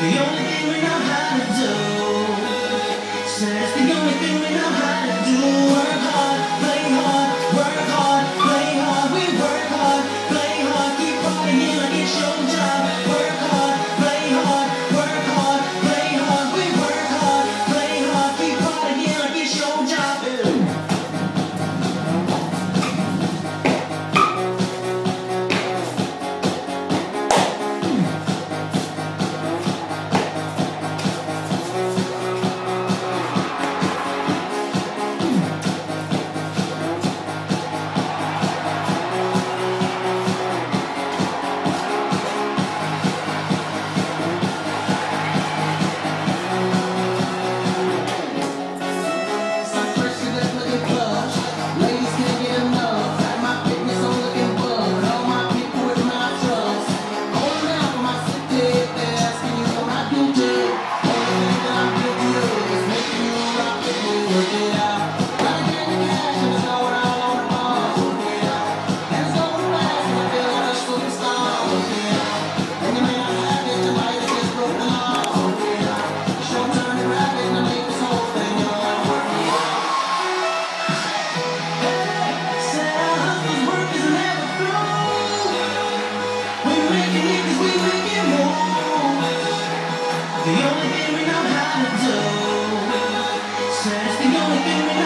The only thing we know You. know what